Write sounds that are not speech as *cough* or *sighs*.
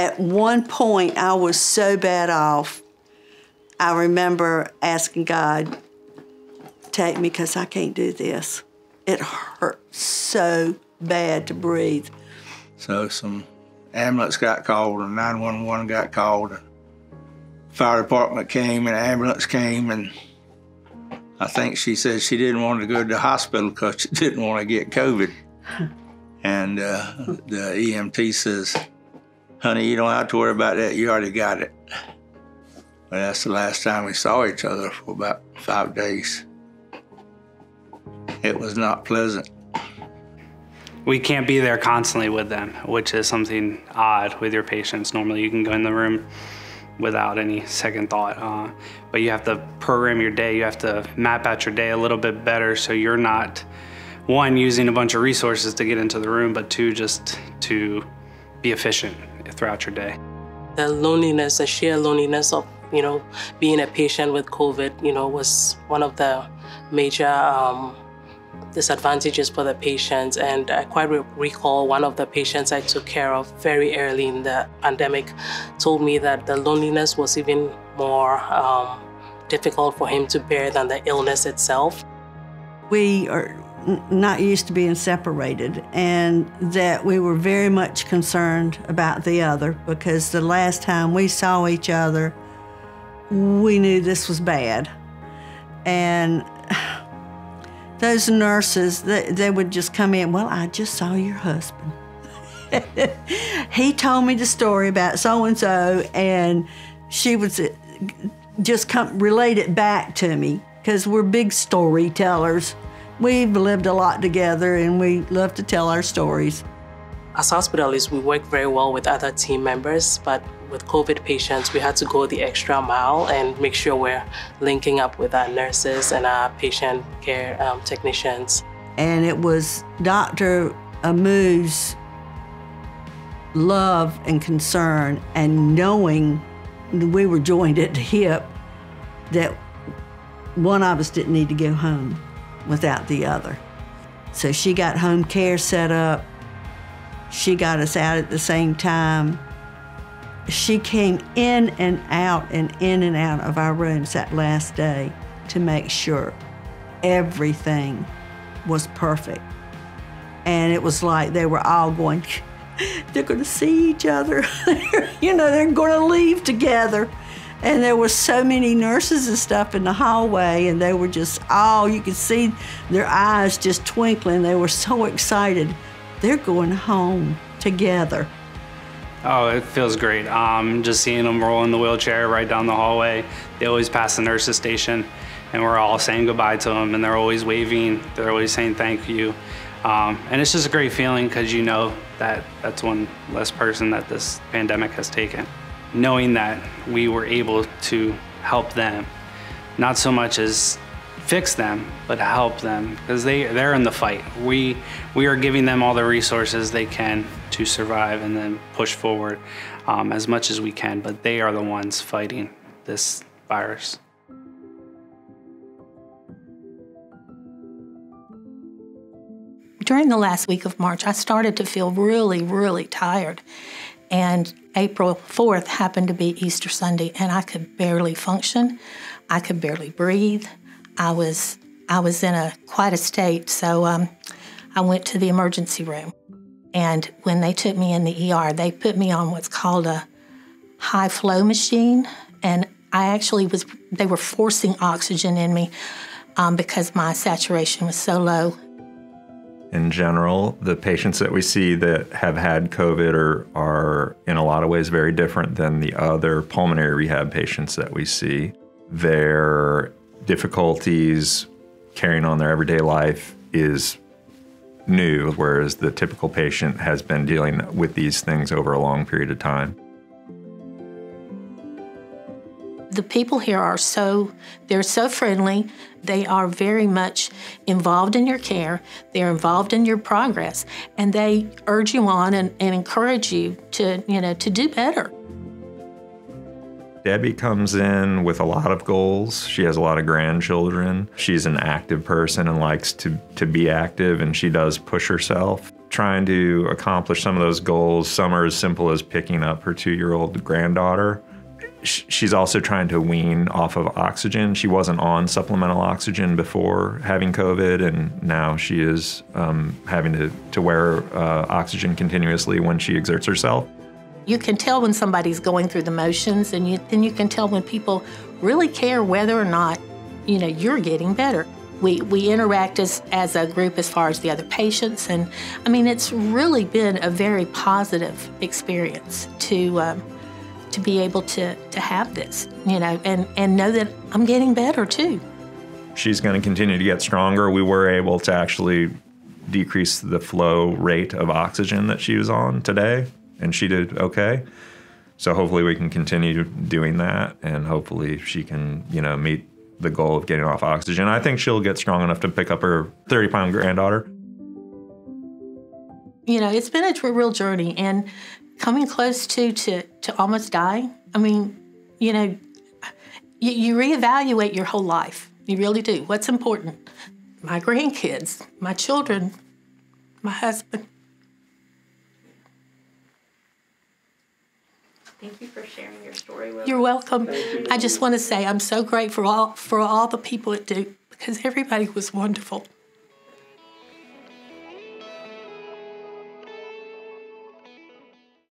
At one point, I was so bad off. I remember asking God, take me because I can't do this. It hurt so bad to breathe. So some ambulance got called and 911 got called. And fire department came and ambulance came and I think she said she didn't want to go to the hospital because she *laughs* didn't want to get COVID. and uh, the EMT says, honey, you don't have to worry about that. You already got it. But that's the last time we saw each other for about five days. It was not pleasant. We can't be there constantly with them, which is something odd with your patients. Normally, you can go in the room without any second thought. Uh, but you have to program your day. You have to map out your day a little bit better so you're not, one, using a bunch of resources to get into the room, but two, just to be efficient throughout your day. The loneliness, the sheer loneliness of, you know, being a patient with COVID, you know, was one of the major um, disadvantages for the patients. And I quite re recall one of the patients I took care of very early in the pandemic told me that the loneliness was even more um, difficult for him to bear than the illness itself. We are not used to being separated and that we were very much concerned about the other because the last time we saw each other, we knew this was bad. And *sighs* those nurses, they, they would just come in, well, I just saw your husband. *laughs* he told me the story about so and so, and she would uh, just come relate it back to me because we're big storytellers. We've lived a lot together and we love to tell our stories. As hospitalists, we work very well with other team members, but with COVID patients, we had to go the extra mile and make sure we're linking up with our nurses and our patient care um, technicians. And it was Dr. Amu's love and concern and knowing we were joined at the hip that one of us didn't need to go home without the other. So she got home care set up. She got us out at the same time she came in and out and in and out of our rooms that last day to make sure everything was perfect. And it was like they were all going, *laughs* they're going to see each other. *laughs* you know, they're going to leave together. And there were so many nurses and stuff in the hallway, and they were just all, you could see their eyes just twinkling. They were so excited. They're going home together. Oh, it feels great. Um, just seeing them roll in the wheelchair right down the hallway. They always pass the nurse's station, and we're all saying goodbye to them, and they're always waving. They're always saying thank you. Um, and it's just a great feeling because you know that that's one less person that this pandemic has taken. Knowing that we were able to help them, not so much as fix them, but help them because they, they're in the fight. We, we are giving them all the resources they can to survive and then push forward um, as much as we can, but they are the ones fighting this virus. During the last week of March, I started to feel really, really tired. And April 4th happened to be Easter Sunday, and I could barely function. I could barely breathe. I was I was in a quite a state, so um, I went to the emergency room. And when they took me in the ER, they put me on what's called a high flow machine, and I actually was they were forcing oxygen in me um, because my saturation was so low. In general, the patients that we see that have had COVID are, are in a lot of ways very different than the other pulmonary rehab patients that we see. They're difficulties carrying on their everyday life is new, whereas the typical patient has been dealing with these things over a long period of time. The people here are so, they're so friendly. They are very much involved in your care. They're involved in your progress. And they urge you on and, and encourage you to, you know, to do better. Debbie comes in with a lot of goals. She has a lot of grandchildren. She's an active person and likes to, to be active, and she does push herself. trying to accomplish some of those goals. Some are as simple as picking up her two year old granddaughter. She's also trying to wean off of oxygen. She wasn't on supplemental oxygen before having COVID, and now she is um, having to, to wear uh, oxygen continuously when she exerts herself. You can tell when somebody's going through the motions, and you, then you can tell when people really care whether or not you know you're getting better. We, we interact as, as a group as far as the other patients. And I mean, it's really been a very positive experience to, um, to be able to, to have this, you know, and, and know that I'm getting better too. She's going to continue to get stronger. We were able to actually decrease the flow rate of oxygen that she was on today, and she did okay. So hopefully we can continue doing that, and hopefully she can, you know, meet the goal of getting off oxygen. I think she'll get strong enough to pick up her 30 pound granddaughter. You know, it's been a real journey and coming close to, to, to almost dying. I mean, you know, you, you reevaluate your whole life. You really do. What's important? My grandkids, my children, my husband. Thank you for sharing your story with You're us. welcome. I just want to say I'm so grateful for all, for all the people at Duke because everybody was wonderful.